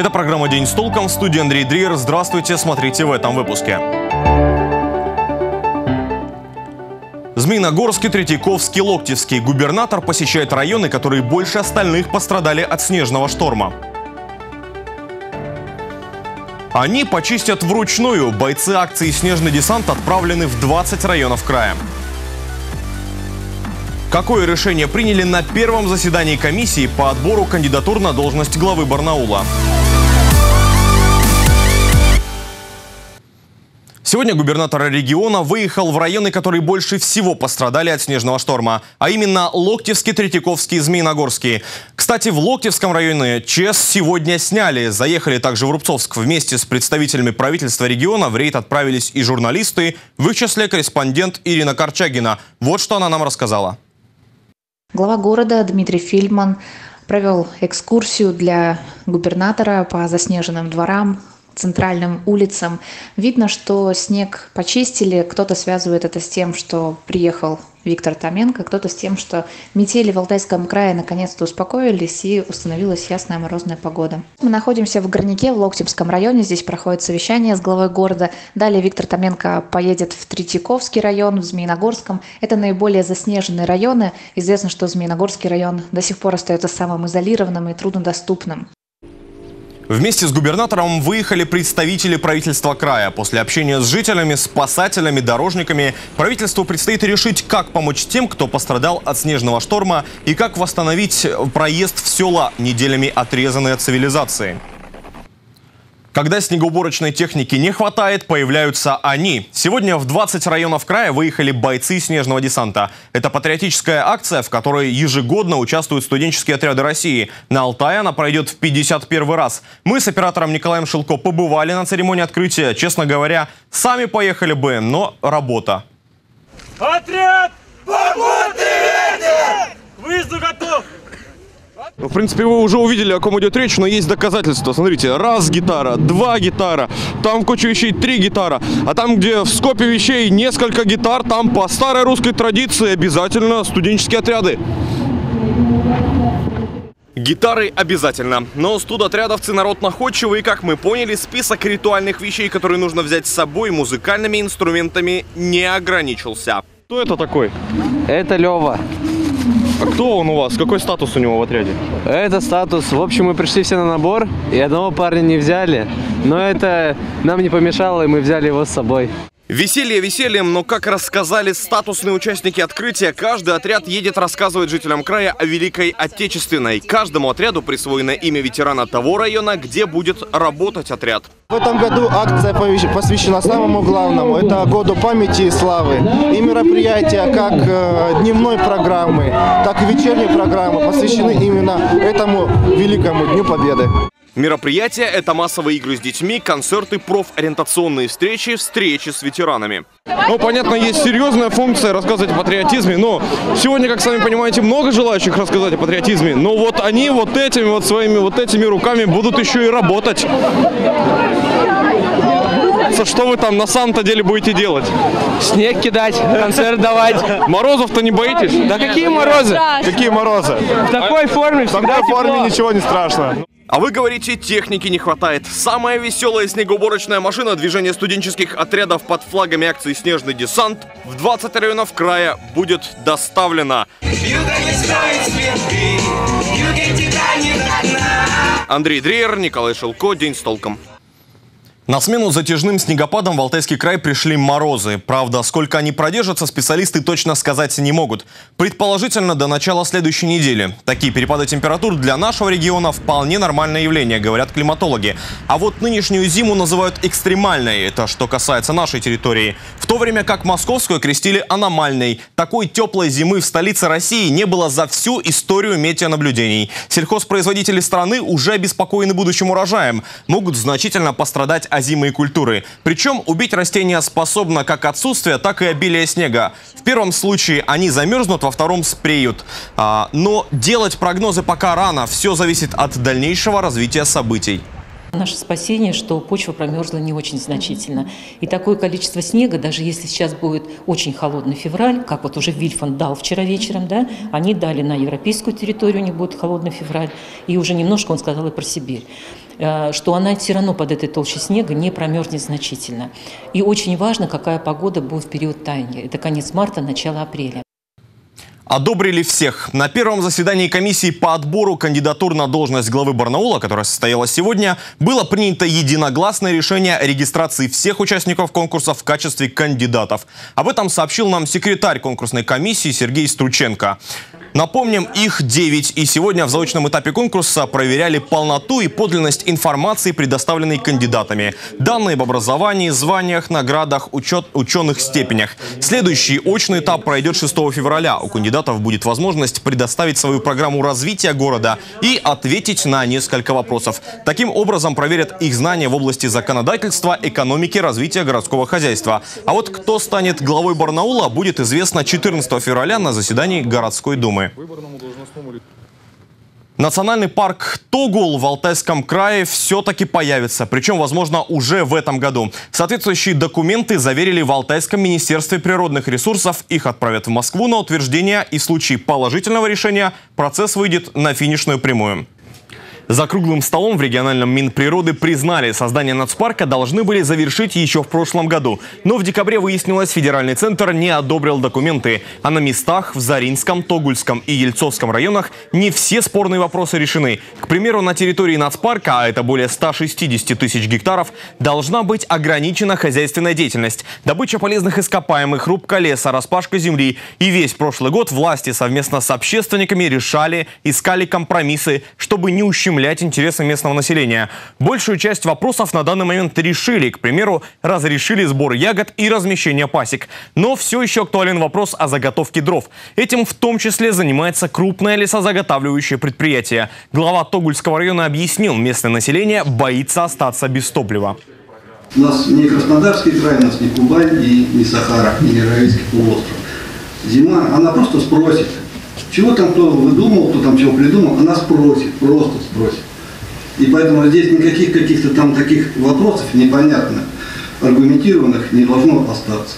Это программа «День с толком» в студии Андрей Дриер. Здравствуйте, смотрите в этом выпуске. Змеиногорский, Третьяковский, Локтевский. Губернатор посещает районы, которые больше остальных пострадали от снежного шторма. Они почистят вручную. Бойцы акции «Снежный десант» отправлены в 20 районов края. Какое решение приняли на первом заседании комиссии по отбору кандидатур на должность главы Барнаула? Сегодня губернатор региона выехал в районы, которые больше всего пострадали от снежного шторма, а именно Локтевский, Третьяковский и Змеиногорский. Кстати, в Локтевском районе ЧЕС сегодня сняли. Заехали также в Рубцовск. Вместе с представителями правительства региона в рейд отправились и журналисты, в их числе корреспондент Ирина Корчагина. Вот что она нам рассказала. Глава города Дмитрий Фильман провел экскурсию для губернатора по заснеженным дворам, центральным улицам. Видно, что снег почистили. Кто-то связывает это с тем, что приехал Виктор Томенко, кто-то с тем, что метели в Алтайском крае наконец-то успокоились и установилась ясная морозная погода. Мы находимся в Горняке, в Локтевском районе. Здесь проходит совещание с главой города. Далее Виктор Томенко поедет в Третьяковский район, в Змеиногорском. Это наиболее заснеженные районы. Известно, что Змеиногорский район до сих пор остается самым изолированным и труднодоступным. Вместе с губернатором выехали представители правительства края. После общения с жителями, спасателями, дорожниками правительству предстоит решить, как помочь тем, кто пострадал от снежного шторма и как восстановить проезд в села, неделями отрезанные от цивилизации. Когда снегоуборочной техники не хватает, появляются они. Сегодня в 20 районов края выехали бойцы снежного десанта. Это патриотическая акция, в которой ежегодно участвуют студенческие отряды России. На Алтае она пройдет в 51 раз. Мы с оператором Николаем Шилко побывали на церемонии открытия. Честно говоря, сами поехали бы, но работа. Отряд! Попутный ветер! Выезду готов! Ну, в принципе, вы уже увидели, о ком идет речь, но есть доказательства. Смотрите, раз гитара, два гитара, там куча вещей, три гитара. А там, где в скопе вещей несколько гитар, там по старой русской традиции обязательно студенческие отряды. Гитары обязательно. Но студотрядовцы народ находчивый, и, как мы поняли, список ритуальных вещей, которые нужно взять с собой, музыкальными инструментами не ограничился. Кто это такой? Это Лева. А кто он у вас? Какой статус у него в отряде? Это статус. В общем, мы пришли все на набор, и одного парня не взяли. Но это нам не помешало, и мы взяли его с собой. Веселье весельем, но, как рассказали статусные участники открытия, каждый отряд едет рассказывать жителям края о Великой Отечественной. Каждому отряду присвоено имя ветерана того района, где будет работать отряд. В этом году акция посвящена самому главному. Это году памяти и славы. И мероприятия как э, дневной программы, так и вечерней программы посвящены именно этому великому Дню Победы. Мероприятие – это массовые игры с детьми, концерты, профориентационные встречи, встречи с ветеранами. Ну, понятно, есть серьезная функция рассказывать о патриотизме, но сегодня, как сами понимаете, много желающих рассказать о патриотизме, но вот они вот этими вот своими вот этими руками будут еще и работать. Что вы там на самом-то деле будете делать? Снег кидать, концерт давать. Морозов-то не боитесь? Да какие морозы? Какие морозы? В такой форме В такой форме ничего не страшно. А вы говорите, техники не хватает. Самая веселая снегоуборочная машина движения студенческих отрядов под флагами акции «Снежный десант» в 20 районов края будет доставлена. Андрей Дреер, Николай Шелко. День с толком. На смену затяжным снегопадом в Алтайский край пришли морозы. Правда, сколько они продержатся, специалисты точно сказать не могут. Предположительно, до начала следующей недели. Такие перепады температур для нашего региона вполне нормальное явление, говорят климатологи. А вот нынешнюю зиму называют экстремальной. Это что касается нашей территории. В то время как московскую крестили аномальной. Такой теплой зимы в столице России не было за всю историю метеонаблюдений. Сельхозпроизводители страны уже обеспокоены будущим урожаем. Могут значительно пострадать озимые культуры. Причем убить растения способно как отсутствие, так и обилие снега. В первом случае они замерзнут, во втором спреют. А, но делать прогнозы пока рано. Все зависит от дальнейшего развития событий. Наше спасение, что почва промерзла не очень значительно. И такое количество снега, даже если сейчас будет очень холодный февраль, как вот уже Вильфанд дал вчера вечером, да, они дали на европейскую территорию, у них будет холодный февраль, и уже немножко он сказал и про Сибирь. Э, что она все равно под этой толщей снега не промерзнет значительно. И очень важно, какая погода будет в период таяния. Это конец марта, начало апреля. Одобрили всех. На первом заседании комиссии по отбору кандидатур на должность главы Барнаула, которая состоялась сегодня, было принято единогласное решение о регистрации всех участников конкурса в качестве кандидатов. Об этом сообщил нам секретарь конкурсной комиссии Сергей Струченко. Напомним, их 9. И сегодня в заочном этапе конкурса проверяли полноту и подлинность информации, предоставленной кандидатами. Данные об образовании, званиях, наградах, учет, ученых степенях. Следующий очный этап пройдет 6 февраля. У кандидатов будет возможность предоставить свою программу развития города и ответить на несколько вопросов. Таким образом проверят их знания в области законодательства, экономики, развития городского хозяйства. А вот кто станет главой Барнаула, будет известно 14 февраля на заседании городской думы программы. Национальный парк Тогул в Алтайском крае все-таки появится, причем, возможно, уже в этом году. Соответствующие документы заверили в Алтайском министерстве природных ресурсов. Их отправят в Москву на утверждение и в случае положительного решения процесс выйдет на финишную прямую. За круглым столом в региональном Минприроды признали, создание нацпарка должны были завершить еще в прошлом году. Но в декабре выяснилось, федеральный центр не одобрил документы. А на местах в Заринском, Тогульском и Ельцовском районах не все спорные вопросы решены. К примеру, на территории нацпарка, а это более 160 тысяч гектаров, должна быть ограничена хозяйственная деятельность. Добыча полезных ископаемых, рубка леса, распашка земли. И весь прошлый год власти совместно с общественниками решали, искали компромиссы, чтобы не ущемлять ущемлять интересы местного населения. Большую часть вопросов на данный момент решили. К примеру, разрешили сбор ягод и размещение пасек. Но все еще актуален вопрос о заготовке дров. Этим в том числе занимается крупное лесозаготавливающее предприятие. Глава Тогульского района объяснил, местное население боится остаться без топлива. У нас не Краснодарский край, у нас не Кубань, и не Сахара, не Равийский полуостров. Зима, она просто спросит, чего там кто выдумал, кто там чего придумал, она спросит, просто спросит. И поэтому здесь никаких каких-то там таких вопросов непонятных, аргументированных не должно остаться.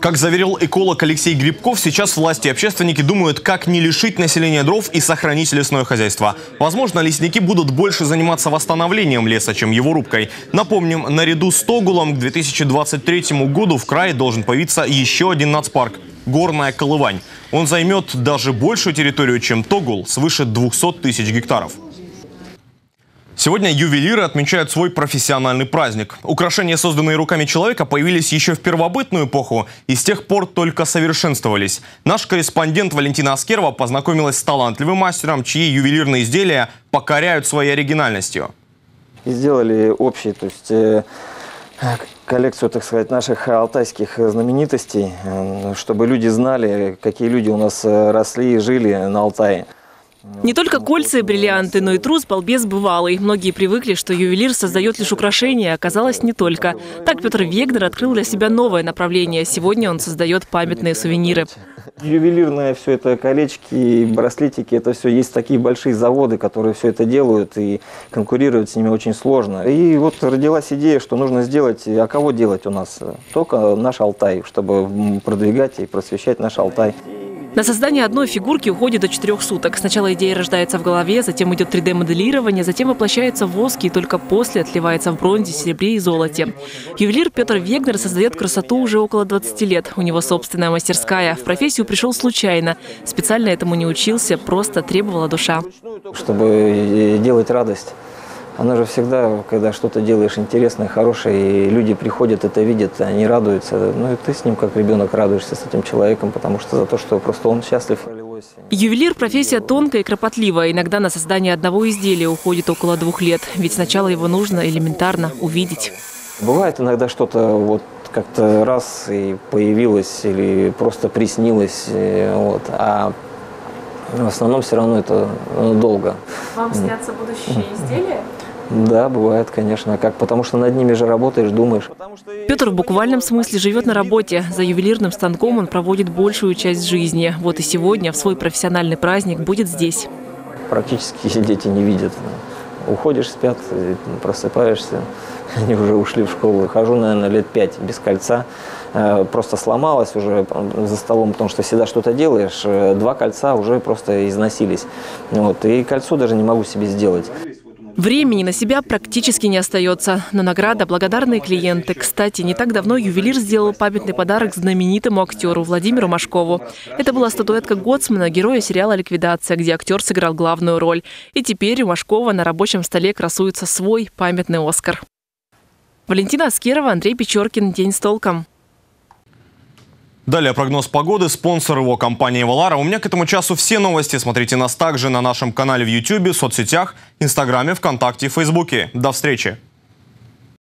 Как заверил эколог Алексей Грибков, сейчас власти и общественники думают, как не лишить населения дров и сохранить лесное хозяйство. Возможно, лесники будут больше заниматься восстановлением леса, чем его рубкой. Напомним, наряду с Тогулом к 2023 году в крае должен появиться еще один нацпарк – Горная Колывань. Он займет даже большую территорию, чем Тогул, свыше 200 тысяч гектаров. Сегодня ювелиры отмечают свой профессиональный праздник. Украшения, созданные руками человека, появились еще в первобытную эпоху и с тех пор только совершенствовались. Наш корреспондент Валентина Аскерова познакомилась с талантливым мастером, чьи ювелирные изделия покоряют своей оригинальностью. И сделали общий, то есть э, коллекцию, так сказать, наших алтайских знаменитостей, э, чтобы люди знали, какие люди у нас э, росли и жили на Алтае. Не только кольца и бриллианты, но и трус балбес бывалый. Многие привыкли, что ювелир создает лишь украшения, оказалось не только. Так Петр Вегнер открыл для себя новое направление. Сегодня он создает памятные сувениры. Ювелирное все это колечки, браслетики, это все есть такие большие заводы, которые все это делают и конкурировать с ними очень сложно. И вот родилась идея, что нужно сделать, а кого делать у нас? Только наш Алтай, чтобы продвигать и просвещать наш Алтай. На создание одной фигурки уходит до четырех суток. Сначала идея рождается в голове, затем идет 3D-моделирование, затем воплощается в воске и только после отливается в бронзе, серебре и золоте. Ювелир Петр Вегнер создает красоту уже около 20 лет. У него собственная мастерская. В профессию пришел случайно. Специально этому не учился, просто требовала душа. Чтобы делать радость она же всегда, когда что-то делаешь интересное, хорошее, и люди приходят, это видят, они радуются. Ну и ты с ним, как ребенок, радуешься с этим человеком, потому что за то, что просто он счастлив. Ювелир – профессия тонкая и кропотливая. Иногда на создание одного изделия уходит около двух лет. Ведь сначала его нужно элементарно увидеть. Бывает иногда что-то вот как-то раз и появилось или просто приснилось. Вот. А в основном все равно это ну, долго. Вам снятся будущие изделия? Да, бывает, конечно. Как? Потому что над ними же работаешь, думаешь. Петр в буквальном смысле живет на работе. За ювелирным станком он проводит большую часть жизни. Вот и сегодня в свой профессиональный праздник будет здесь. Практически дети не видят. Уходишь, спят, просыпаешься. Они уже ушли в школу. Хожу, наверное, лет пять без кольца. Э, просто сломалась уже за столом, потому что всегда что-то делаешь. Э, два кольца уже просто износились. Вот. И кольцо даже не могу себе сделать. Времени на себя практически не остается, но награда – благодарные клиенты. Кстати, не так давно ювелир сделал памятный подарок знаменитому актеру Владимиру Машкову. Это была статуэтка Готсмана, героя сериала «Ликвидация», где актер сыграл главную роль. И теперь у Машкова на рабочем столе красуется свой памятный «Оскар». Валентина Аскерова, Андрей Печоркин. День с толком. Далее прогноз погоды, спонсор его компания «Валара». У меня к этому часу все новости. Смотрите нас также на нашем канале в YouTube, соцсетях, Инстаграме, ВКонтакте и Фейсбуке. До встречи!